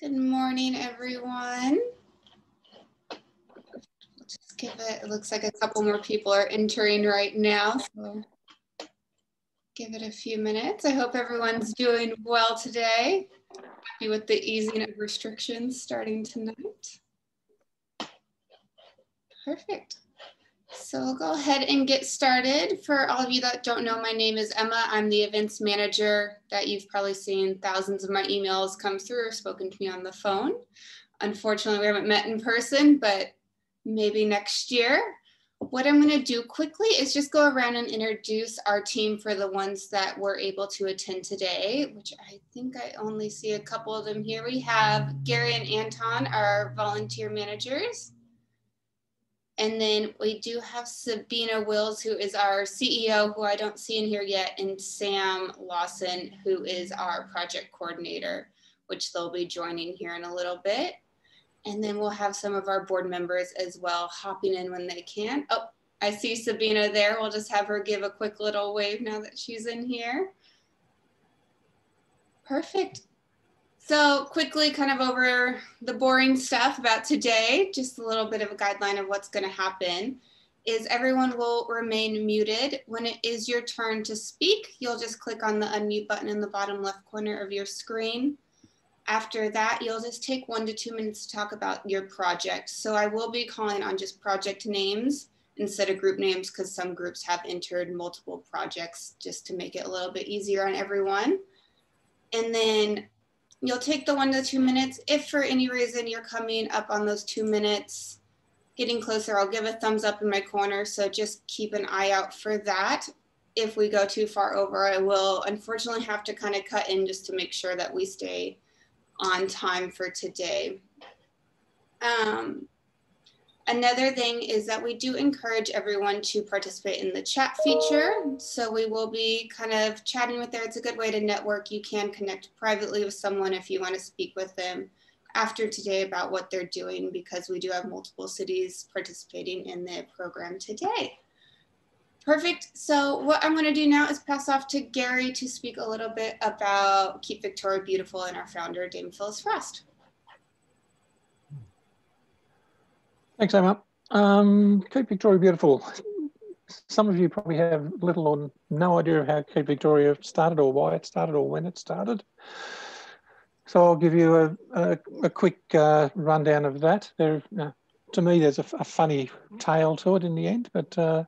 Good morning, everyone. Just give it, it looks like a couple more people are entering right now, so give it a few minutes. I hope everyone's doing well today. Happy with the easing of restrictions starting tonight. Perfect. So we'll go ahead and get started. For all of you that don't know, my name is Emma. I'm the events manager that you've probably seen thousands of my emails come through or spoken to me on the phone. Unfortunately, we haven't met in person, but maybe next year. What I'm going to do quickly is just go around and introduce our team for the ones that were able to attend today, which I think I only see a couple of them here. We have Gary and Anton, our volunteer managers. And then we do have Sabina Wills, who is our CEO, who I don't see in here yet, and Sam Lawson, who is our project coordinator, which they'll be joining here in a little bit. And then we'll have some of our board members as well hopping in when they can. Oh, I see Sabina there. We'll just have her give a quick little wave now that she's in here. Perfect. So quickly kind of over the boring stuff about today, just a little bit of a guideline of what's gonna happen is everyone will remain muted. When it is your turn to speak, you'll just click on the unmute button in the bottom left corner of your screen. After that, you'll just take one to two minutes to talk about your project. So I will be calling on just project names instead of group names because some groups have entered multiple projects just to make it a little bit easier on everyone. And then You'll take the one to two minutes. If for any reason you're coming up on those two minutes, getting closer, I'll give a thumbs up in my corner. So just keep an eye out for that. If we go too far over, I will unfortunately have to kind of cut in just to make sure that we stay on time for today. Um, Another thing is that we do encourage everyone to participate in the chat feature. So we will be kind of chatting with there. It's a good way to network. You can connect privately with someone if you want to speak with them after today about what they're doing because we do have multiple cities participating in the program today. Perfect. So what I'm going to do now is pass off to Gary to speak a little bit about Keep Victoria Beautiful and our founder, Dame Phyllis Frost. Thanks, Emma. Um, Keep Victoria Beautiful. Some of you probably have little or no idea of how Keep Victoria started or why it started or when it started. So I'll give you a, a, a quick uh, rundown of that. There, uh, to me, there's a, a, funny tale to it in the end, but uh,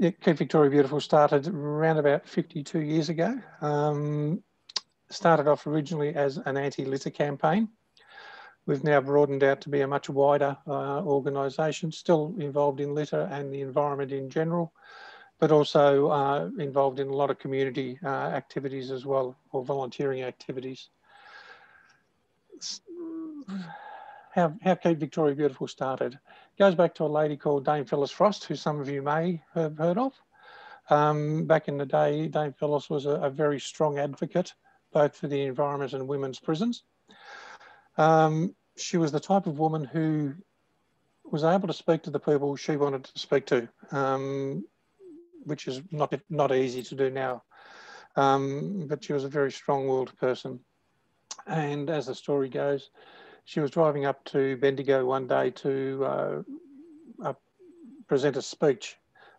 Keep Victoria Beautiful started around about 52 years ago. Um, started off originally as an anti-litter campaign We've now broadened out to be a much wider uh, organisation, still involved in litter and the environment in general, but also uh, involved in a lot of community uh, activities as well, or volunteering activities. How, how Keep Victoria Beautiful started goes back to a lady called Dame Phyllis Frost, who some of you may have heard of. Um, back in the day, Dame Phyllis was a, a very strong advocate, both for the environment and women's prisons. Um, she was the type of woman who was able to speak to the people she wanted to speak to, um, which is not not easy to do now. Um, but she was a very strong-willed person, and as the story goes, she was driving up to Bendigo one day to uh, uh, present a speech,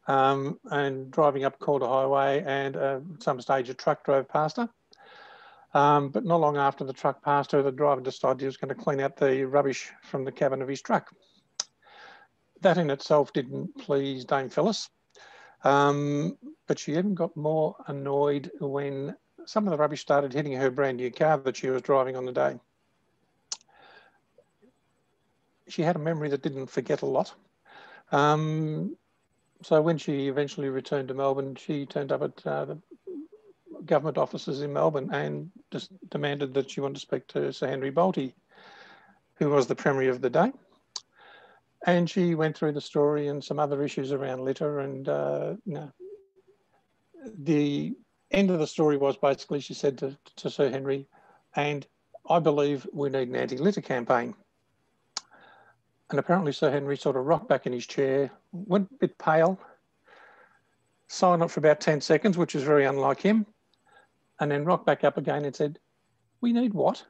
um, and driving up Calder Highway, and uh, at some stage a truck drove past her. Um, but not long after the truck passed her, the driver decided he was going to clean out the rubbish from the cabin of his truck. That in itself didn't please Dame Phyllis, um, but she even got more annoyed when some of the rubbish started hitting her brand new car that she was driving on the day. She had a memory that didn't forget a lot. Um, so when she eventually returned to Melbourne, she turned up at uh, the government offices in Melbourne and just demanded that she wanted to speak to Sir Henry Bolte, who was the Premier of the day. And she went through the story and some other issues around litter. And uh, you know, the end of the story was basically she said to, to Sir Henry, and I believe we need an anti-litter campaign. And apparently Sir Henry sort of rocked back in his chair, went a bit pale, silent for about 10 seconds, which is very unlike him, and then rocked back up again and said, we need what?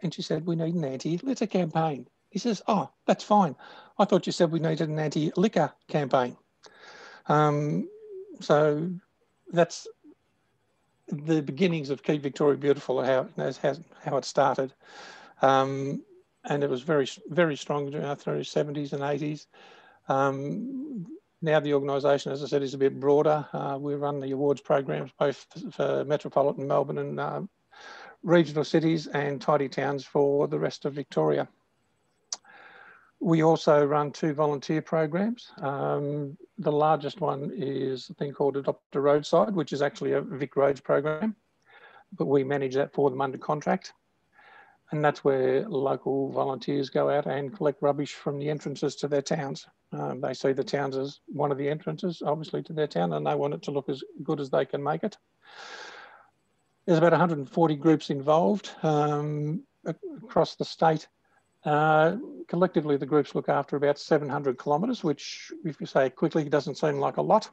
And she said, we need an anti-litter campaign. He says, oh, that's fine. I thought you said we needed an anti-liquor campaign. Um, so that's the beginnings of Keep Victoria Beautiful, how, how it started. Um, and it was very, very strong through the 70s and 80s. Um, now the organisation, as I said, is a bit broader. Uh, we run the awards programs both for metropolitan Melbourne and uh, regional cities and tidy towns for the rest of Victoria. We also run two volunteer programs. Um, the largest one is a thing called Adopt a Roadside, which is actually a Vic Roads program, but we manage that for them under contract. And that's where local volunteers go out and collect rubbish from the entrances to their towns. Um, they see the towns as one of the entrances, obviously, to their town, and they want it to look as good as they can make it. There's about 140 groups involved um, across the state uh, collectively, the groups look after about 700 kilometres, which, if you say quickly, doesn't seem like a lot.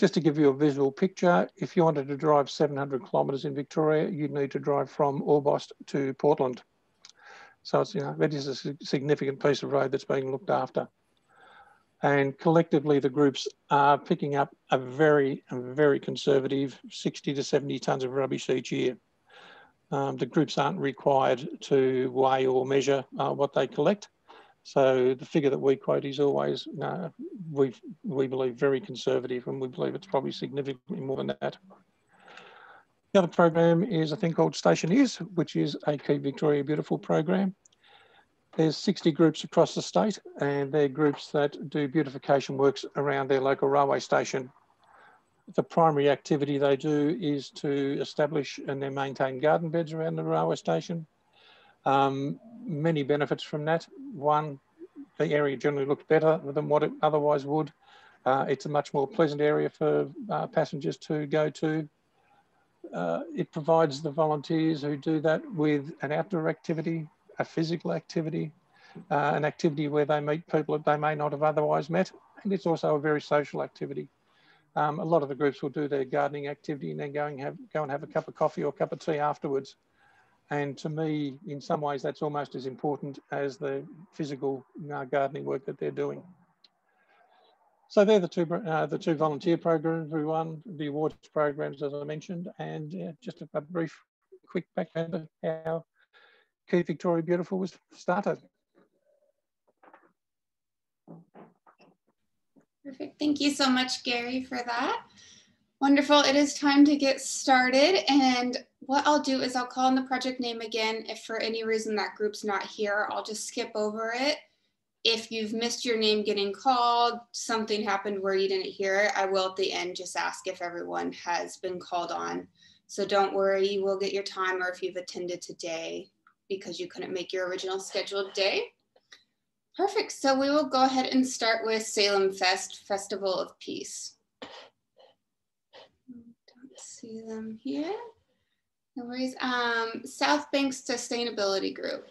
Just to give you a visual picture, if you wanted to drive 700 kilometres in Victoria, you'd need to drive from Orbost to Portland. So it's, you know, that is a significant piece of road that's being looked after. And collectively, the groups are picking up a very, very conservative 60 to 70 tonnes of rubbish each year. Um, the groups aren't required to weigh or measure uh, what they collect. So the figure that we quote is always, we we believe, very conservative and we believe it's probably significantly more than that. The other program is a thing called Stationeers, which is a Keep Victoria Beautiful program. There's 60 groups across the state and they're groups that do beautification works around their local railway station the primary activity they do is to establish and then maintain garden beds around the railway station. Um, many benefits from that. One, the area generally looked better than what it otherwise would. Uh, it's a much more pleasant area for uh, passengers to go to. Uh, it provides the volunteers who do that with an outdoor activity, a physical activity, uh, an activity where they meet people that they may not have otherwise met. And it's also a very social activity. Um, a lot of the groups will do their gardening activity and then go and have go and have a cup of coffee or cup of tea afterwards. And to me, in some ways, that's almost as important as the physical uh, gardening work that they're doing. So they're the two uh, the two volunteer programs we run, the awards programs as I mentioned, and uh, just a, a brief, quick background of how Keep Victoria Beautiful was started. Perfect. Thank you so much, Gary, for that. Wonderful. It is time to get started. And what I'll do is I'll call in the project name again. If for any reason that group's not here, I'll just skip over it. If you've missed your name getting called, something happened where you didn't hear it, I will at the end just ask if everyone has been called on. So don't worry, you will get your time or if you've attended today because you couldn't make your original scheduled day. Perfect. So we will go ahead and start with Salem Fest, Festival of Peace. See them here. No worries. Um, South Bank Sustainability Group.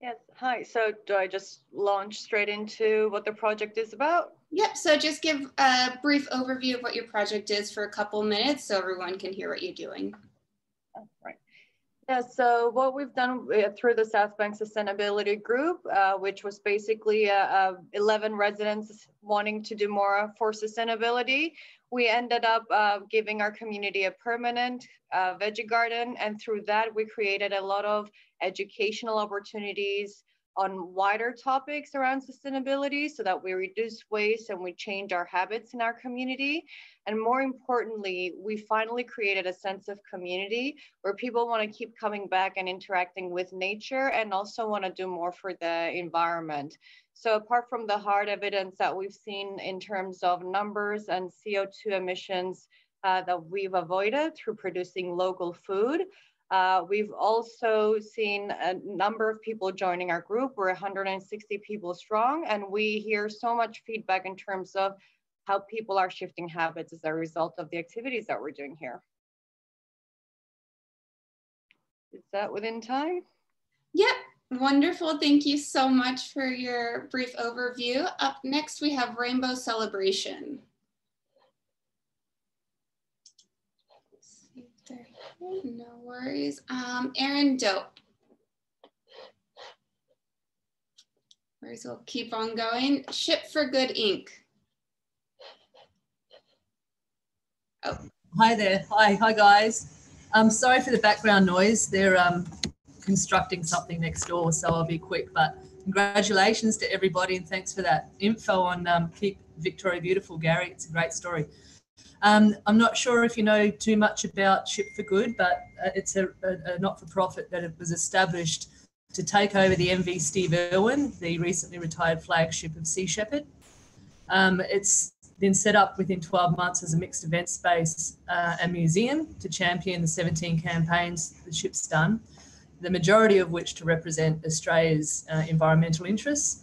Yes, hi. So do I just launch straight into what the project is about? Yep, so just give a brief overview of what your project is for a couple minutes so everyone can hear what you're doing. Oh, right. Yeah, so what we've done uh, through the South Bank Sustainability Group, uh, which was basically uh, uh, 11 residents wanting to do more for sustainability, we ended up uh, giving our community a permanent uh, veggie garden. And through that, we created a lot of educational opportunities on wider topics around sustainability so that we reduce waste and we change our habits in our community. And more importantly, we finally created a sense of community where people want to keep coming back and interacting with nature and also want to do more for the environment. So apart from the hard evidence that we've seen in terms of numbers and CO2 emissions uh, that we've avoided through producing local food, uh, we've also seen a number of people joining our group. We're 160 people strong, and we hear so much feedback in terms of how people are shifting habits as a result of the activities that we're doing here. Is that within time? Yep, wonderful. Thank you so much for your brief overview. Up next, we have Rainbow Celebration. No worries. Um, Aaron Dope. Whereas we'll keep on going. Ship for Good Inc. Oh. Hi there. Hi, hi guys. I'm um, sorry for the background noise. They're um, constructing something next door, so I'll be quick. But congratulations to everybody and thanks for that info on um, Keep Victoria Beautiful, Gary. It's a great story. Um, I'm not sure if you know too much about Ship for Good, but uh, it's a, a, a not-for-profit that it was established to take over the MV Steve Irwin, the recently retired flagship of Sea Shepherd. Um, it's been set up within 12 months as a mixed event space uh, and museum to champion the 17 campaigns the ship's done, the majority of which to represent Australia's uh, environmental interests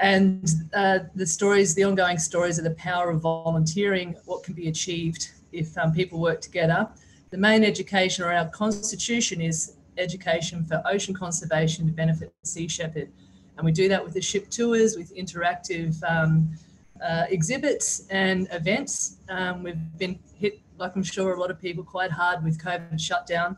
and uh, the stories, the ongoing stories of the power of volunteering, what can be achieved if um, people work together. The main education or our constitution is education for ocean conservation to benefit the Sea Shepherd. And we do that with the ship tours, with interactive um, uh, exhibits and events. Um, we've been hit, like I'm sure a lot of people, quite hard with COVID shutdown,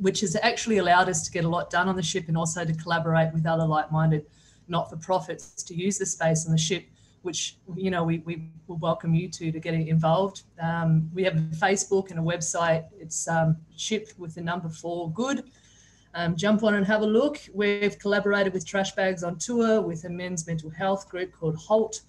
which has actually allowed us to get a lot done on the ship and also to collaborate with other like-minded not-for-profits to use the space on the ship, which you know we, we will welcome you to to get involved. Um, we have a Facebook and a website. It's um, ship with the number four good. Um, jump on and have a look. We've collaborated with Trash Bags on Tour with a men's mental health group called HALT,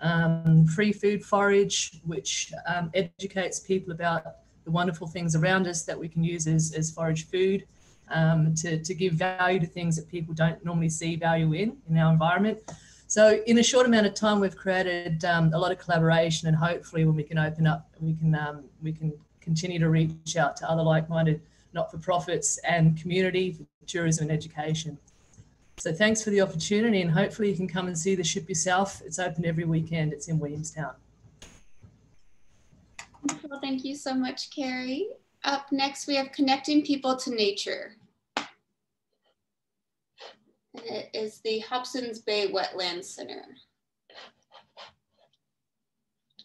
um, Free Food Forage, which um, educates people about the wonderful things around us that we can use as, as forage food um, to, to give value to things that people don't normally see value in in our environment. So in a short amount of time, we've created um, a lot of collaboration, and hopefully, when we can open up, we can um, we can continue to reach out to other like-minded not-for-profits and community for tourism and education. So thanks for the opportunity, and hopefully you can come and see the ship yourself. It's open every weekend. It's in Williamstown. Well, thank you so much, Carrie. Up next, we have connecting people to nature. It is the Hobsons Bay Wetlands Center.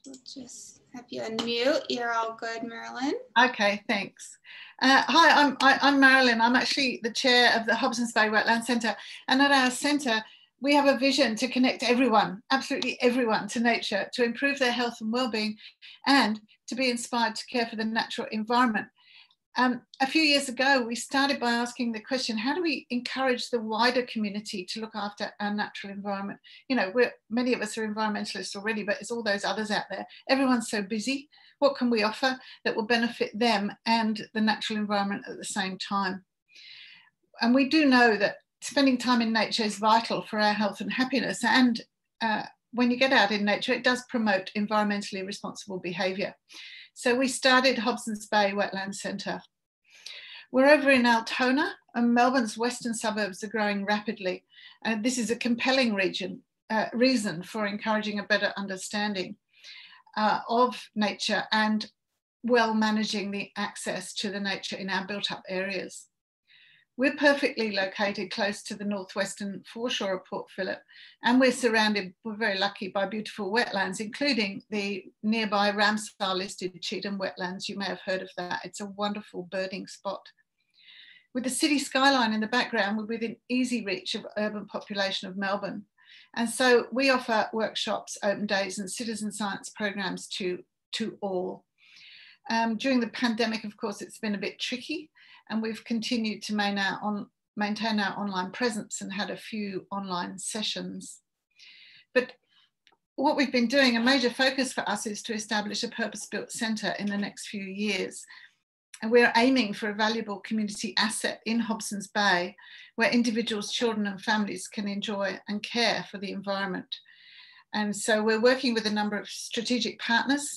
We'll just have you unmute. You're all good, Marilyn. Okay, thanks. Uh, hi, I'm, I, am i am Marilyn. I'm actually the chair of the Hobsons Bay Wetland Centre. And at our centre, we have a vision to connect everyone, absolutely everyone, to nature, to improve their health and well-being, and to be inspired to care for the natural environment. Um, a few years ago, we started by asking the question, how do we encourage the wider community to look after our natural environment? You know, many of us are environmentalists already, but it's all those others out there. Everyone's so busy. What can we offer that will benefit them and the natural environment at the same time? And we do know that spending time in nature is vital for our health and happiness. And uh, when you get out in nature, it does promote environmentally responsible behaviour. So we started Hobsons Bay Wetland Centre. We're over in Altona, and Melbourne's western suburbs are growing rapidly. And this is a compelling region, uh, reason for encouraging a better understanding uh, of nature and well managing the access to the nature in our built up areas. We're perfectly located close to the northwestern foreshore of Port Phillip, and we're surrounded, we're very lucky, by beautiful wetlands, including the nearby Ramsar listed Cheetham wetlands. You may have heard of that. It's a wonderful birding spot. With the city skyline in the background, we're within easy reach of urban population of Melbourne. And so we offer workshops, open days, and citizen science programs to, to all. Um, during the pandemic, of course, it's been a bit tricky and we've continued to maintain our, on, maintain our online presence and had a few online sessions. But what we've been doing, a major focus for us is to establish a purpose-built centre in the next few years. And we're aiming for a valuable community asset in Hobsons Bay, where individuals, children and families can enjoy and care for the environment. And so we're working with a number of strategic partners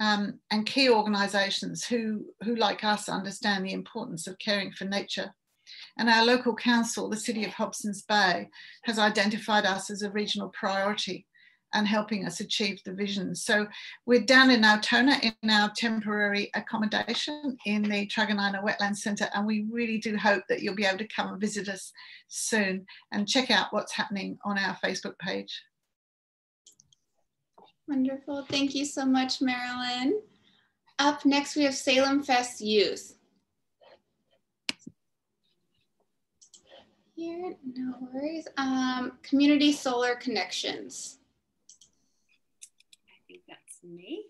um, and key organisations who, who, like us, understand the importance of caring for nature. And our local council, the City of Hobsons Bay, has identified us as a regional priority and helping us achieve the vision. So we're down in Altona in our temporary accommodation in the Truganina Wetland Centre, and we really do hope that you'll be able to come and visit us soon and check out what's happening on our Facebook page. Wonderful. Thank you so much, Marilyn. Up next, we have Salem Fest Youth. Here, no worries. Um, community Solar Connections. I think that's me.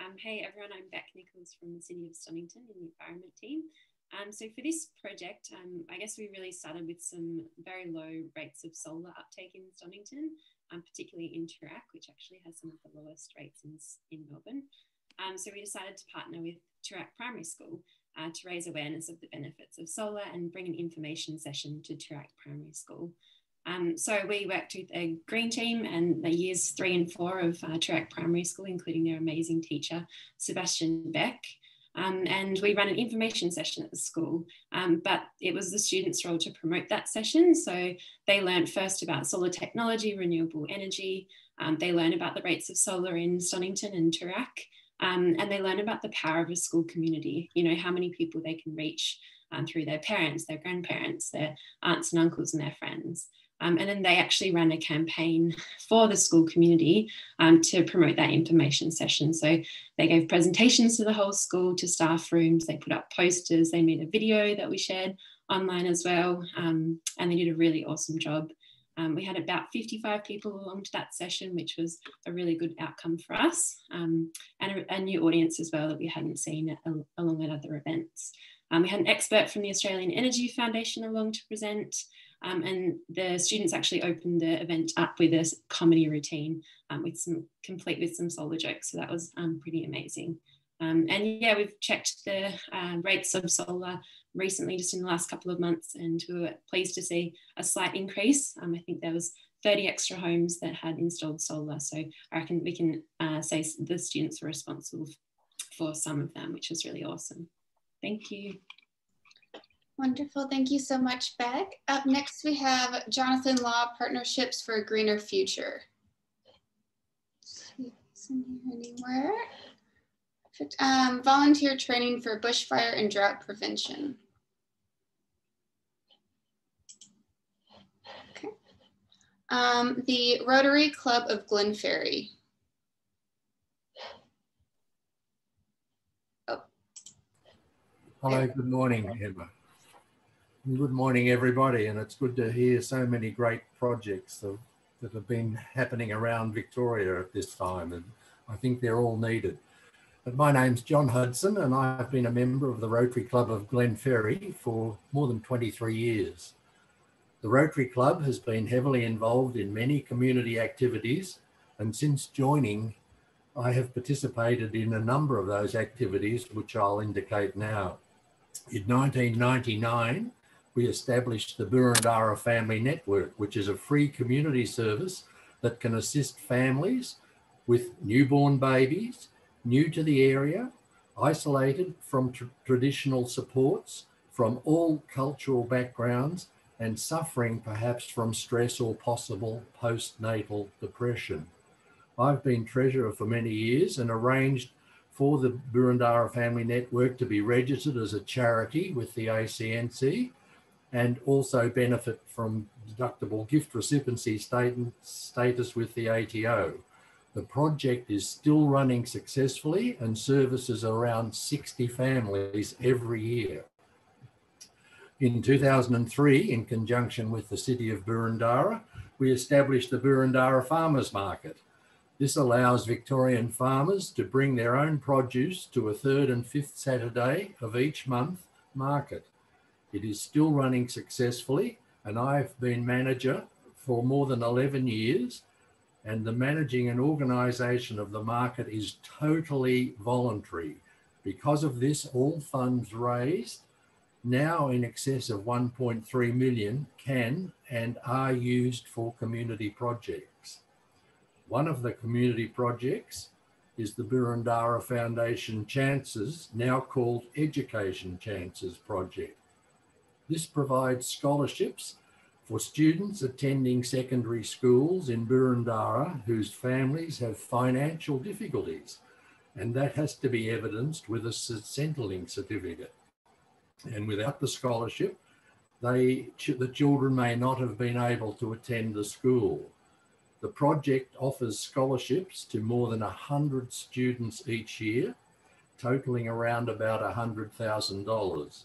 Um, hey everyone, I'm Beck Nichols from the City of Stonnington in the environment team. Um, so for this project, um, I guess we really started with some very low rates of solar uptake in Stonnington um, particularly in Toorak, which actually has some of the lowest rates in, in Melbourne. Um, so we decided to partner with Toorak Primary School uh, to raise awareness of the benefits of solar and bring an information session to Toorak Primary School. Um, so we worked with a green team and the years three and four of uh, Primary School, including their amazing teacher, Sebastian Beck. Um, and we ran an information session at the school, um, but it was the students' role to promote that session. So they learned first about solar technology, renewable energy. Um, they learn about the rates of solar in Stonnington and Toorak, um, and they learn about the power of a school community. You know how many people they can reach um, through their parents, their grandparents, their aunts and uncles, and their friends. Um, and then they actually ran a campaign for the school community um, to promote that information session. So they gave presentations to the whole school, to staff rooms, they put up posters, they made a video that we shared online as well. Um, and they did a really awesome job. Um, we had about 55 people along to that session, which was a really good outcome for us, um, and a, a, new audience as well that we hadn't seen at, along at other events. Um, we had an expert from the Australian Energy Foundation along to present. Um, and the students actually opened the event up with a comedy routine um, with some complete with some solar jokes. So that was um, pretty amazing. Um, and yeah, we've checked the uh, rates of solar recently, just in the last couple of months, and we were pleased to see a slight increase. Um, I think there was 30 extra homes that had installed solar. So I reckon we can uh, say the students were responsible for some of them, which was really awesome. Thank you. Wonderful. Thank you so much, Beck. Up next, we have Jonathan Law Partnerships for a Greener Future. anywhere. Um, volunteer training for bushfire and drought prevention. Okay. Um, the Rotary Club of Glenferrie. Oh. Hello, good morning, Emma. Good morning, everybody, and it's good to hear so many great projects that, that have been happening around Victoria at this time, and I think they're all needed. But my name's John Hudson, and I've been a member of the Rotary Club of Glenferrie for more than 23 years. The Rotary Club has been heavily involved in many community activities, and since joining, I have participated in a number of those activities, which I'll indicate now. In 1999, we established the Boroondara Family Network, which is a free community service that can assist families with newborn babies, new to the area, isolated from tr traditional supports, from all cultural backgrounds, and suffering perhaps from stress or possible postnatal depression. I've been treasurer for many years and arranged for the Boroondara Family Network to be registered as a charity with the ACNC and also benefit from deductible gift recipiency status with the ATO. The project is still running successfully and services around 60 families every year. In 2003, in conjunction with the City of Boroondara, we established the Boroondara Farmers Market. This allows Victorian farmers to bring their own produce to a third and fifth Saturday of each month market. It is still running successfully, and I've been manager for more than 11 years. And the managing and organisation of the market is totally voluntary. Because of this, all funds raised, now in excess of 1.3 million, can and are used for community projects. One of the community projects is the Boroondara Foundation Chances, now called Education Chances Project. This provides scholarships for students attending secondary schools in Boroondara whose families have financial difficulties, and that has to be evidenced with a Centrelink certificate. And without the scholarship, they, the children may not have been able to attend the school. The project offers scholarships to more than 100 students each year, totaling around about $100,000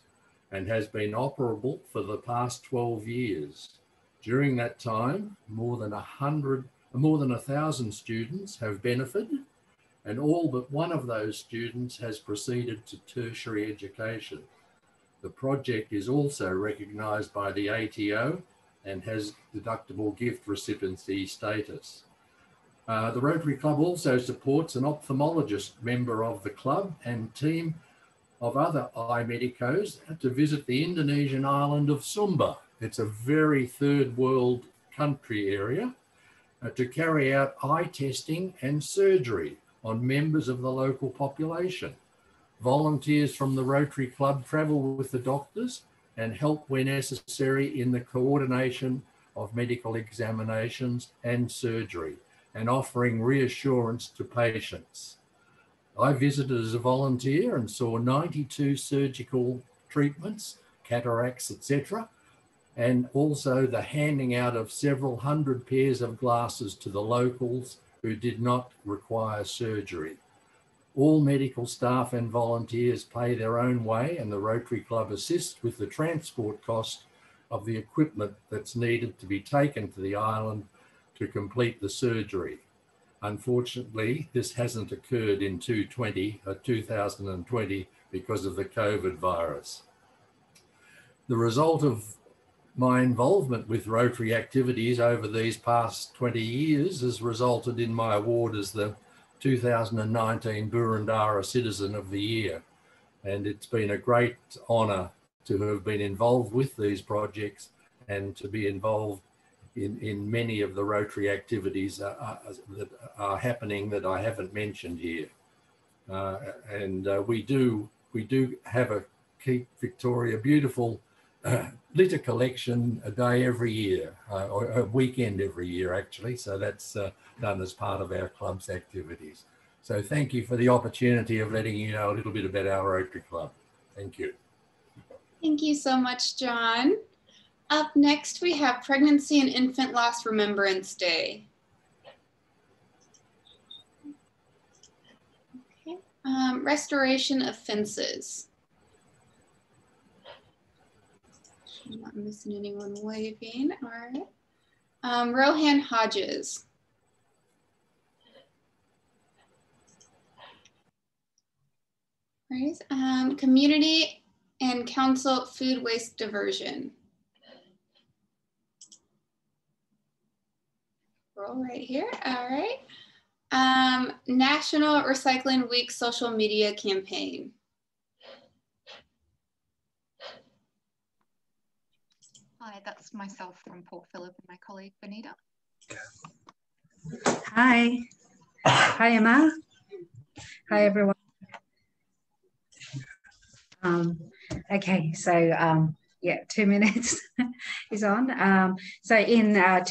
and has been operable for the past 12 years. During that time, more than a hundred, more than a thousand students have benefited, and all but one of those students has proceeded to tertiary education. The project is also recognised by the ATO and has deductible gift recipiency status. Uh, the Rotary Club also supports an ophthalmologist member of the club and team of other eye medicos to visit the Indonesian island of Sumba. It's a very third world country area uh, to carry out eye testing and surgery on members of the local population. Volunteers from the Rotary Club travel with the doctors and help where necessary in the coordination of medical examinations and surgery and offering reassurance to patients. I visited as a volunteer and saw 92 surgical treatments, cataracts, etc., and also the handing out of several hundred pairs of glasses to the locals who did not require surgery. All medical staff and volunteers pay their own way, and the Rotary Club assists with the transport cost of the equipment that's needed to be taken to the island to complete the surgery. Unfortunately, this hasn't occurred in 2020, uh, 2020 because of the COVID virus. The result of my involvement with Rotary activities over these past 20 years has resulted in my award as the 2019 Boroondara Citizen of the Year. And it's been a great honour to have been involved with these projects and to be involved in, in many of the Rotary activities uh, uh, that are happening that I haven't mentioned here. Uh, and uh, we do we do have a Keep Victoria Beautiful uh, litter collection a day every year, uh, or a weekend every year actually. So that's done as part of our club's activities. So thank you for the opportunity of letting you know a little bit about our Rotary Club. Thank you. Thank you so much, John. Up next, we have Pregnancy and Infant Loss Remembrance Day. Okay. Um, restoration of fences. I'm not missing anyone waving. All right. Um, Rohan Hodges. Right. Um, community and council food waste diversion. Roll right here. All right. Um, National Recycling Week social media campaign. Hi, that's myself from Port Phillip and my colleague Benita. Hi. Hi, Emma. Hi, everyone. Um, okay, so um, yeah, two minutes is on. Um, so in uh,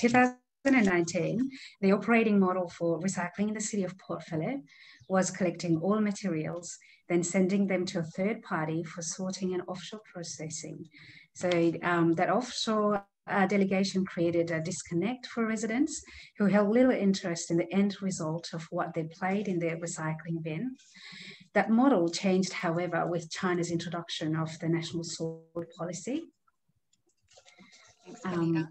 2019, the operating model for recycling in the city of Port Phillip was collecting all materials, then sending them to a third party for sorting and offshore processing. So um, that offshore uh, delegation created a disconnect for residents who held little interest in the end result of what they played in their recycling bin. That model changed, however, with China's introduction of the national sword policy. Um,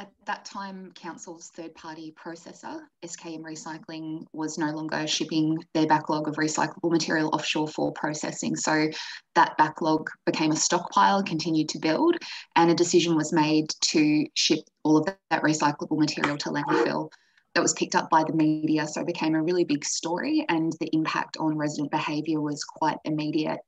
at that time, Council's third party processor, SKM Recycling, was no longer shipping their backlog of recyclable material offshore for processing. So that backlog became a stockpile, continued to build, and a decision was made to ship all of that recyclable material to landfill. That was picked up by the media, so it became a really big story, and the impact on resident behaviour was quite immediate.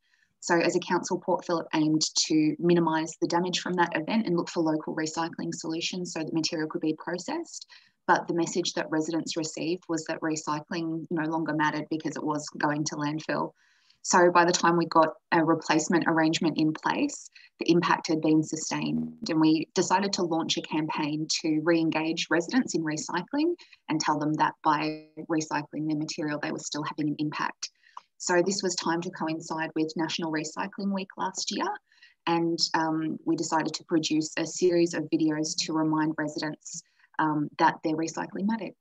So as a council, Port Phillip aimed to minimise the damage from that event and look for local recycling solutions so that material could be processed. But the message that residents received was that recycling no longer mattered because it was going to landfill. So by the time we got a replacement arrangement in place, the impact had been sustained. And we decided to launch a campaign to re engage residents in recycling and tell them that by recycling their material, they were still having an impact. So this was timed to coincide with National Recycling Week last year. And um, we decided to produce a series of videos to remind residents um, that their recycling mattered.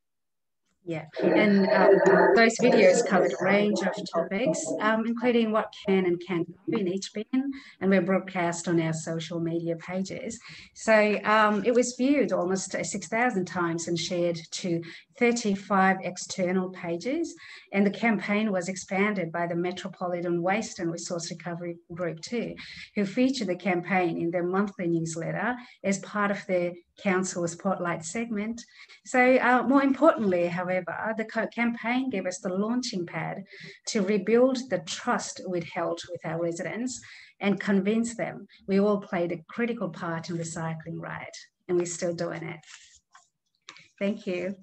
Yeah, and um, those videos covered a range of topics, um, including what can and can't go in each bin, and were broadcast on our social media pages. So um, it was viewed almost 6,000 times and shared to 35 external pages, and the campaign was expanded by the Metropolitan Waste and Resource Recovery Group too, who featured the campaign in their monthly newsletter as part of their council spotlight segment. So uh, more importantly, however, the campaign gave us the launching pad to rebuild the trust we'd held with our residents and convince them we all played a critical part in recycling right, and we're still doing it. Thank you.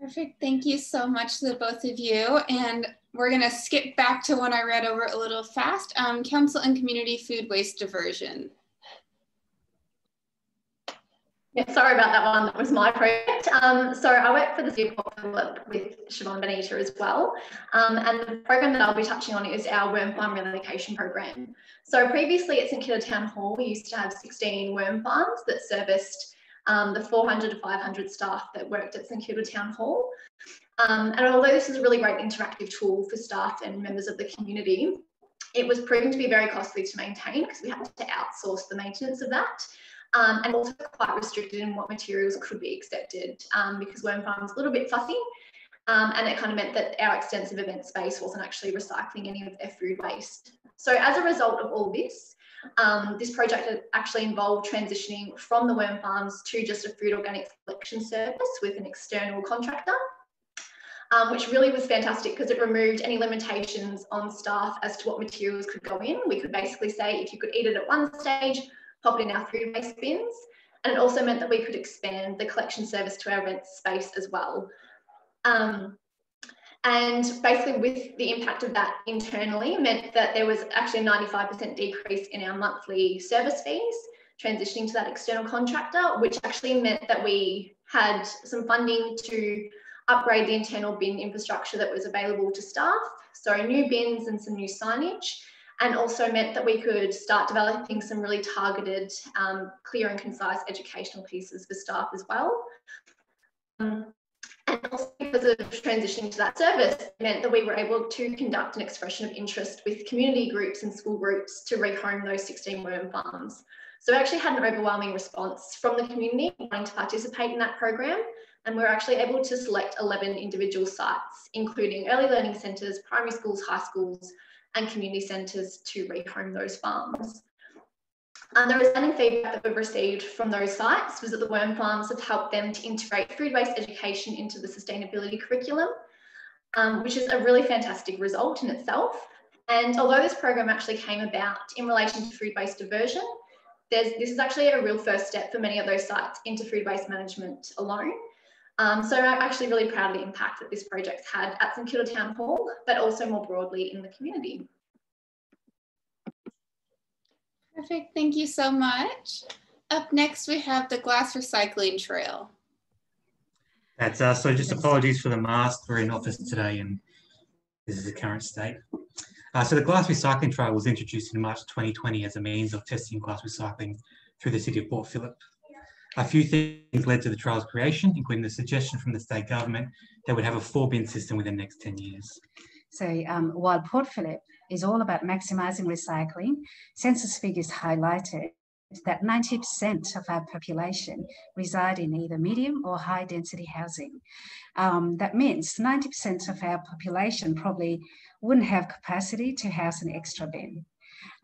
Perfect. Thank you so much to the both of you. And we're going to skip back to one I read over a little fast. Um, Council and Community Food Waste Diversion. Yeah, sorry about that one. That was my project. Um, so I work for the City of with Siobhan Benita as well. Um, and the program that I'll be touching on is our worm farm relocation program. So previously at St Kilda Town Hall, we used to have 16 worm farms that serviced um, the 400 to 500 staff that worked at St Kilda Town Hall. Um, and although this is a really great interactive tool for staff and members of the community, it was proven to be very costly to maintain because we had to outsource the maintenance of that um, and also quite restricted in what materials could be accepted um, because Worm farm's a little bit fussy. Um, and it kind of meant that our extensive event space wasn't actually recycling any of their food waste. So as a result of all this, um, this project actually involved transitioning from the worm farms to just a food organics collection service with an external contractor, um, which really was fantastic because it removed any limitations on staff as to what materials could go in. We could basically say if you could eat it at one stage, pop it in our three waste bins. And it also meant that we could expand the collection service to our rent space as well. Um, and basically with the impact of that internally meant that there was actually a 95% decrease in our monthly service fees transitioning to that external contractor, which actually meant that we had some funding to upgrade the internal bin infrastructure that was available to staff. So new bins and some new signage and also meant that we could start developing some really targeted, um, clear and concise educational pieces for staff as well. Um, and also because of transitioning to that service meant that we were able to conduct an expression of interest with community groups and school groups to rehome those 16 worm farms. So we actually had an overwhelming response from the community wanting to participate in that program. And we we're actually able to select 11 individual sites, including early learning centres, primary schools, high schools, and community centres to rehome those farms. And the resounding feedback that we've received from those sites was that the worm farms have helped them to integrate food waste education into the sustainability curriculum, um, which is a really fantastic result in itself. And although this program actually came about in relation to food waste diversion, this is actually a real first step for many of those sites into food waste management alone. Um, so I'm actually really proud of the impact that this project's had at St Kilda Town Hall, but also more broadly in the community. Perfect, thank you so much. Up next, we have the glass recycling trail. That's uh, so just apologies for the mask. We're in office today and this is the current state. Uh, so the glass recycling trail was introduced in March 2020 as a means of testing glass recycling through the city of Port Phillip. A few things led to the trial's creation, including the suggestion from the state government that would have a four bin system within the next 10 years. So um, while Port Phillip is all about maximising recycling, census figures highlighted that 90% of our population reside in either medium or high density housing. Um, that means 90% of our population probably wouldn't have capacity to house an extra bin.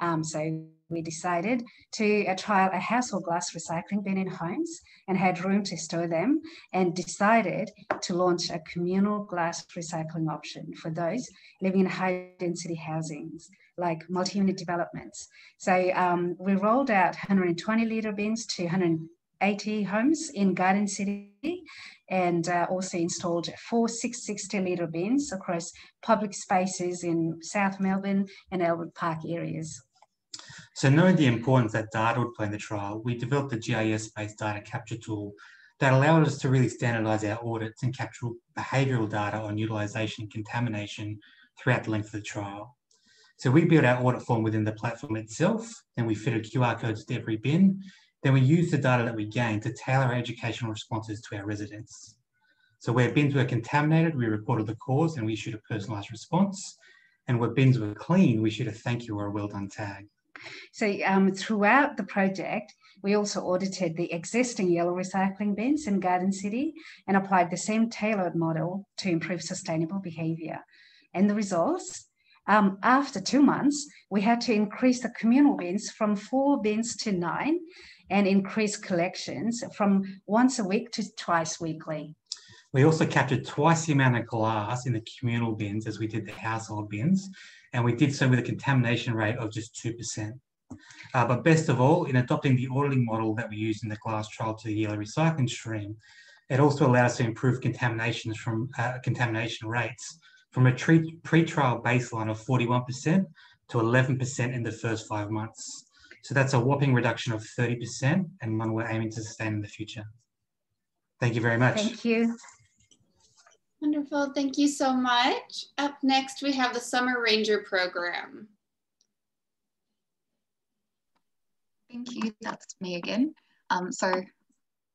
Um, so we decided to uh, trial a household glass recycling bin in homes and had room to store them and decided to launch a communal glass recycling option for those living in high density housings like multi-unit developments. So um, we rolled out 120 litre bins to 180 homes in Garden City and uh, also installed four 660 litre bins across public spaces in South Melbourne and Albert Park areas. So knowing the importance that data would play in the trial, we developed a GIS-based data capture tool that allowed us to really standardize our audits and capture behavioral data on utilization and contamination throughout the length of the trial. So we built our audit form within the platform itself, then we fitted QR codes to every bin, Then we use the data that we gain to tailor our educational responses to our residents. So where bins were contaminated, we reported the cause and we issued a personalised response. And where bins were clean, we issued a thank you or a well done tag. So um, throughout the project, we also audited the existing yellow recycling bins in Garden City and applied the same tailored model to improve sustainable behaviour. And the results, um, after two months, we had to increase the communal bins from four bins to nine and increase collections from once a week to twice weekly. We also captured twice the amount of glass in the communal bins as we did the household bins, and we did so with a contamination rate of just 2%. Uh, but best of all, in adopting the auditing model that we used in the glass trial to the yellow recycling stream, it also allowed us to improve contaminations from uh, contamination rates from a pre-trial baseline of 41% to 11% in the first five months. So that's a whopping reduction of 30% and one we're aiming to sustain in the future. Thank you very much. Thank you. Wonderful. Thank you so much. Up next, we have the Summer Ranger program. Thank you. That's me again. Um, so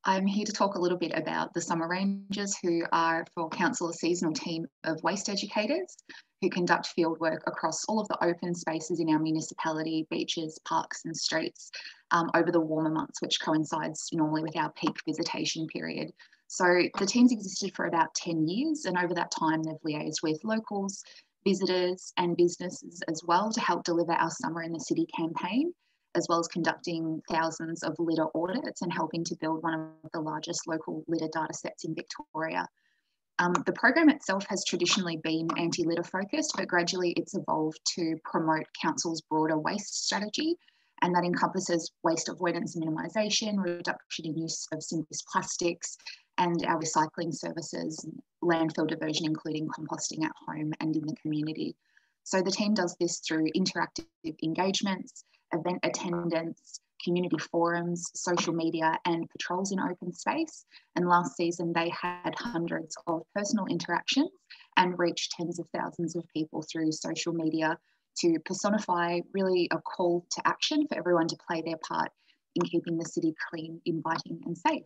I'm here to talk a little bit about the Summer Rangers, who are for Council a seasonal team of waste educators who conduct field work across all of the open spaces in our municipality, beaches, parks and streets um, over the warmer months, which coincides normally with our peak visitation period. So the team's existed for about 10 years and over that time they've liaised with locals, visitors and businesses as well to help deliver our Summer in the City campaign, as well as conducting thousands of litter audits and helping to build one of the largest local litter data sets in Victoria. Um, the program itself has traditionally been anti-litter focused, but gradually it's evolved to promote council's broader waste strategy and that encompasses waste avoidance minimisation, reduction in use of single-use plastics, and our recycling services, landfill diversion, including composting at home and in the community. So the team does this through interactive engagements, event attendance, community forums, social media, and patrols in open space. And last season, they had hundreds of personal interactions and reached tens of thousands of people through social media to personify really a call to action for everyone to play their part in keeping the city clean, inviting, and safe.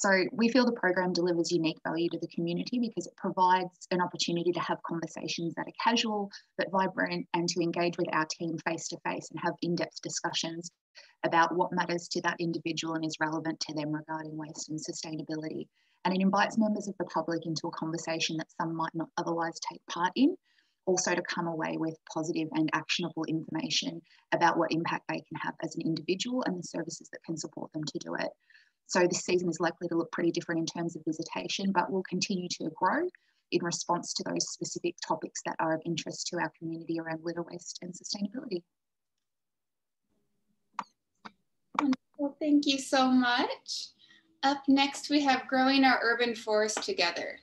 So we feel the program delivers unique value to the community because it provides an opportunity to have conversations that are casual but vibrant and to engage with our team face to face and have in-depth discussions about what matters to that individual and is relevant to them regarding waste and sustainability. And it invites members of the public into a conversation that some might not otherwise take part in, also to come away with positive and actionable information about what impact they can have as an individual and the services that can support them to do it. So this season is likely to look pretty different in terms of visitation, but will continue to grow in response to those specific topics that are of interest to our community around litter waste and sustainability. Well, thank you so much. Up next, we have Growing Our Urban Forest Together.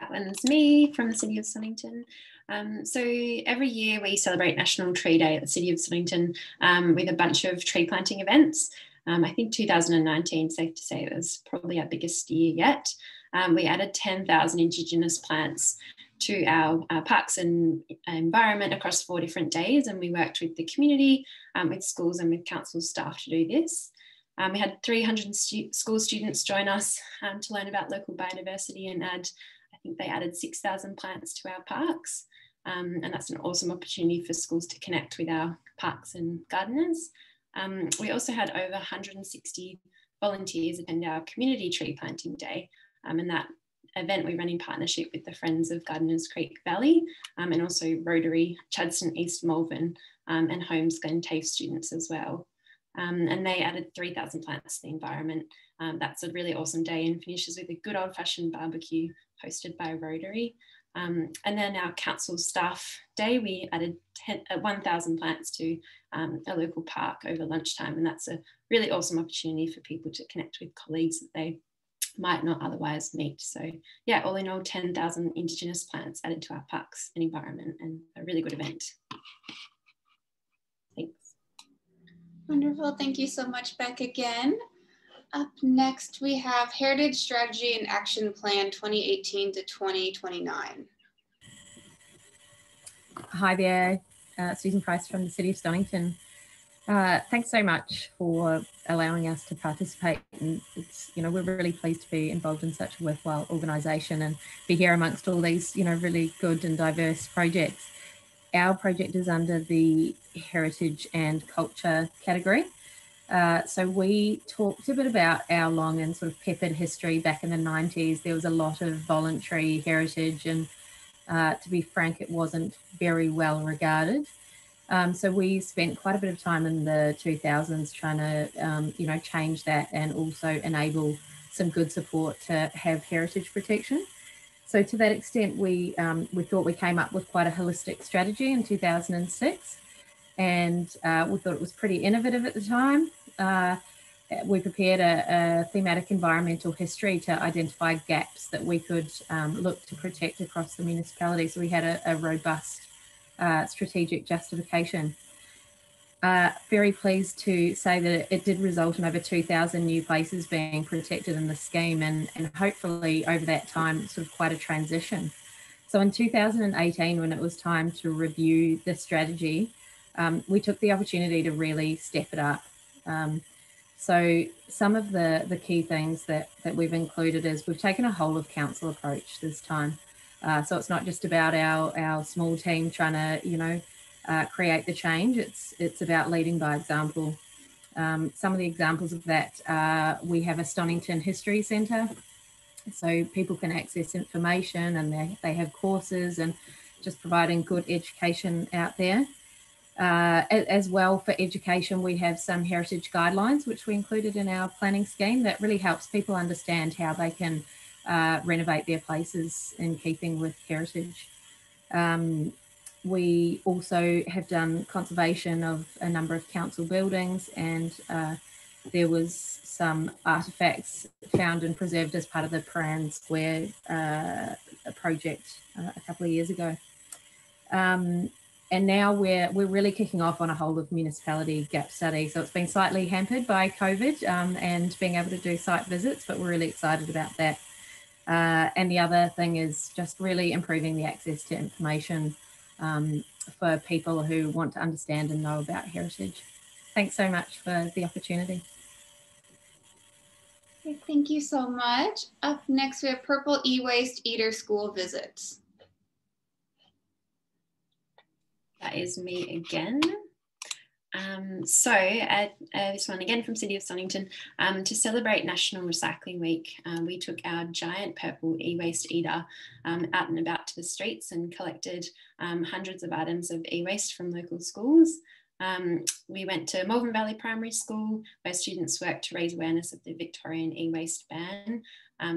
That one's me from the City of Stonnington. Um, so every year we celebrate National Tree Day at the City of Stonnington um, with a bunch of tree planting events. Um, I think 2019, safe to say, was probably our biggest year yet. Um, we added 10,000 Indigenous plants to our, our, parks and environment across four different days, and we worked with the community, um, with schools, and with council staff to do this. Um, we had 300 stu school students join us um, to learn about local biodiversity and add, I think they added 6,000 plants to our parks. Um, and that's an awesome opportunity for schools to connect with our parks and gardeners. Um, we also had over 160 volunteers attend our community tree planting day. Um, and that event we run in partnership with the Friends of Gardiners Creek Valley um, and also Rotary Chadstone East Malvern um, and Holmesglen TAFE students as well. Um, and they added 3,000 plants to the environment. Um, that's a really awesome day and finishes with a good old fashioned barbecue hosted by Rotary. Um, and then our council staff day, we added uh, 1,000 plants to um, a local park over lunchtime. And that's a really awesome opportunity for people to connect with colleagues that they might not otherwise meet. So yeah, all in all, 10,000 Indigenous plants added to our parks and environment and a really good event. Thanks. Wonderful, thank you so much, Beck, again. Up next, we have Heritage Strategy and Action Plan 2018 to 2029. Hi there, uh, Susan Price from the City of Stonnington. Uh, thanks so much for allowing us to participate. And it's, you know, we're really pleased to be involved in such a worthwhile organisation and be here amongst all these, you know, really good and diverse projects. Our project is under the heritage and culture category. Uh, so we talked a bit about our long and sort of peppered history back in the 90s. There was a lot of voluntary heritage and uh, to be frank, it wasn't very well regarded. Um, so we spent quite a bit of time in the 2000s trying to, um, you know, change that and also enable some good support to have heritage protection. So to that extent, we um, we thought we came up with quite a holistic strategy in 2006, and uh, we thought it was pretty innovative at the time. Uh, we prepared a, a, thematic environmental history to identify gaps that we could um, look to protect across the municipality. So we had a, a robust uh, strategic justification. Uh, very pleased to say that it did result in over 2,000 new places being protected in the scheme and, and hopefully over that time, sort of quite a transition. So in 2018, when it was time to review the strategy, um, we took the opportunity to really step it up. Um, so some of the, the key things that, that we've included is we've taken a whole of council approach this time. Uh, so it's not just about our, our small team trying to, you know, uh, create the change. It's, it's about leading by example. Um, some of the examples of that, uh, we have a Stonnington History Centre. So people can access information and they, they have courses and just providing good education out there. Uh, as well for education, we have some heritage guidelines, which we included in our planning scheme that really helps people understand how they can uh, renovate their places in keeping with heritage. Um, we also have done conservation of a number of council buildings and uh, there was some artifacts found and preserved as part of the Prahran Square uh, project uh, a couple of years ago. Um, and now we're we're really kicking off on a whole of municipality gap study. So it's been slightly hampered by COVID um, and being able to do site visits, but we're really excited about that. Uh, and the other thing is just really improving the access to information um, for people who want to understand and know about heritage. Thanks so much for the opportunity. Thank you so much. Up next, we have Purple E-Waste Eater School Visits. That is me again. Um, so uh, uh, this one again from City of Stonnington. Um, to celebrate National Recycling Week, uh, we took our giant purple e-waste eater um, out and about to the streets and collected um, hundreds of items of e-waste from local schools. Um, we went to Malvern Valley Primary School where students worked to raise awareness of the Victorian e-waste ban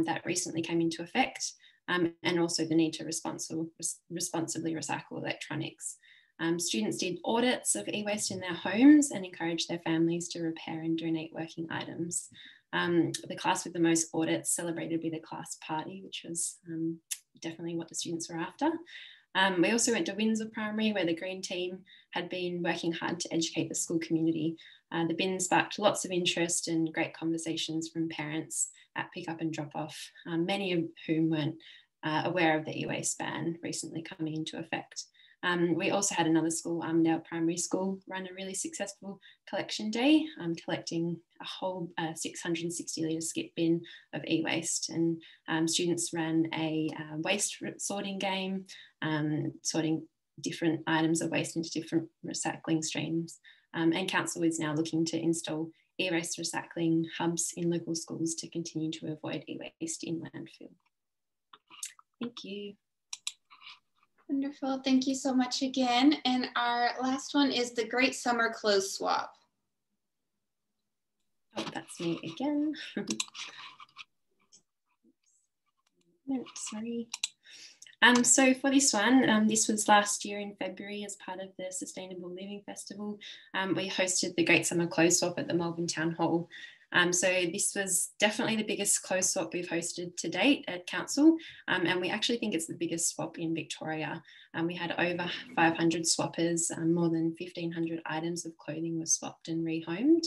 that recently came into effect and also the need to responsibly recycle electronics. Um, students did audits of e-waste in their homes and encouraged their families to repair and donate working items. Um, the class with the most audits celebrated with a class party, which was um, definitely what the students were after. Um, we also went to Windsor Primary where the Green team had been working hard to educate the school community. Uh, the bin sparked lots of interest and great conversations from parents at pick up and drop off, um, many of whom weren't uh, aware of the e-waste ban recently coming into effect. Um, we also had another school, Armadale Primary School, run a really successful collection day, um, collecting a whole uh, 660 litre skip bin of e-waste. And um, students ran a uh, waste sorting game, um, sorting different items of waste into different recycling streams. Um, and council is now looking to install e-waste recycling hubs in local schools to continue to avoid e-waste in landfill. Thank you. Wonderful. Thank you so much again. And our last one is the Great Summer Clothes Swap. Oh, that's me again. sorry. Um, so for this one, um, this was last year in February as part of the Sustainable Living Festival. Um, we hosted the Great Summer Clothes Swap at the Melbourne Town Hall. Um, so this was definitely the biggest close swap we've hosted to date at council, um, and we actually think it's the biggest swap in Victoria. Um, we had over 500 swappers, um, more than 1,500 items of clothing were swapped and rehomed.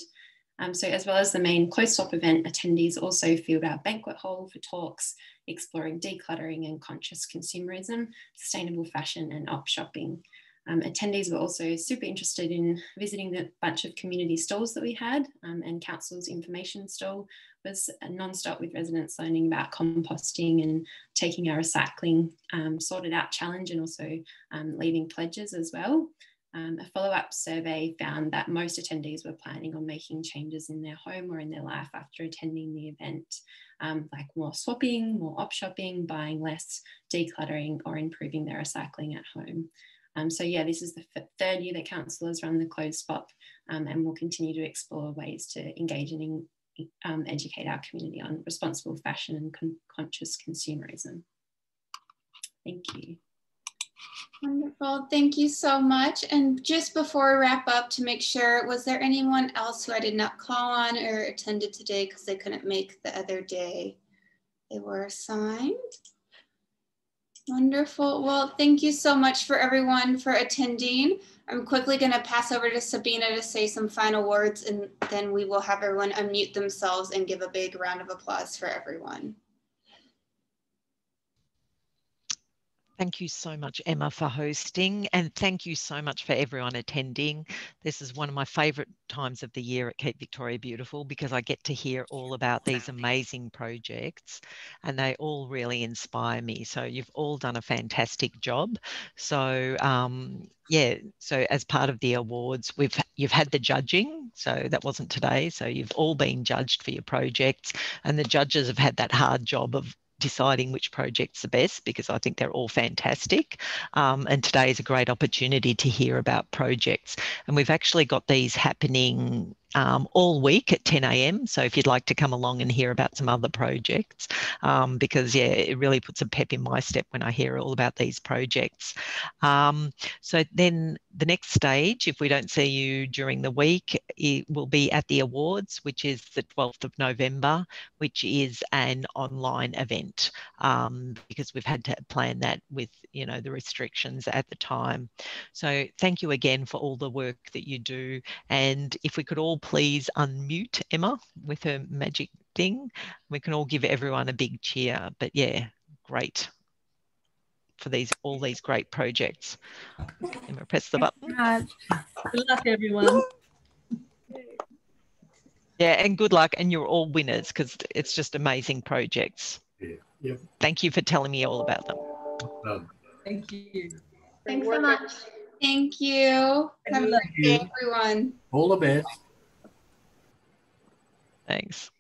Um, so as well as the main close swap event, attendees also filled our banquet hall for talks exploring decluttering and conscious consumerism, sustainable fashion and op shopping. Um, attendees were also super interested in visiting the bunch of community stalls that we had um, and council's information stall was non-stop with residents learning about composting and taking our recycling um, sorted out challenge and also um, leaving pledges as well. Um, a follow-up survey found that most attendees were planning on making changes in their home or in their life after attending the event, um, like more swapping, more op shopping, buying less, decluttering, or improving their recycling at home. Um, so yeah, this is the third year that councillors run the closed swap um, and we'll continue to explore ways to engage and um, educate our community on responsible fashion and con conscious consumerism. Thank you. Wonderful. Thank you so much. And just before we wrap up to make sure, was there anyone else who I did not call on or attended today because they couldn't make the other day they were assigned? Wonderful. Well, thank you so much for everyone for attending. I'm quickly going to pass over to Sabina to say some final words and then we will have everyone unmute themselves and give a big round of applause for everyone. Thank you so much, Emma, for hosting, and thank you so much for everyone attending. This is one of my favourite times of the year at Keep Victoria Beautiful because I get to hear all about these amazing projects, and they all really inspire me. So you've all done a fantastic job. So um, yeah, so as part of the awards, we've you've had the judging, so that wasn't today. So you've all been judged for your projects, and the judges have had that hard job of deciding which project's are best because I think they're all fantastic. Um, and today is a great opportunity to hear about projects. And we've actually got these happening um, all week at 10 a.m. So if you'd like to come along and hear about some other projects, um, because yeah, it really puts a pep in my step when I hear all about these projects. Um, so then the next stage, if we don't see you during the week, it will be at the awards, which is the 12th of November, which is an online event um, because we've had to plan that with you know the restrictions at the time. So thank you again for all the work that you do, and if we could all please unmute Emma with her magic thing. We can all give everyone a big cheer. But yeah, great for these all these great projects. Emma, press the button. Good luck, everyone. Yeah, and good luck. And you're all winners because it's just amazing projects. Yeah. Yep. Thank you for telling me all about them. Um, Thank you. Thanks so much. Thank you. Have a great day, everyone. all the best. Thanks.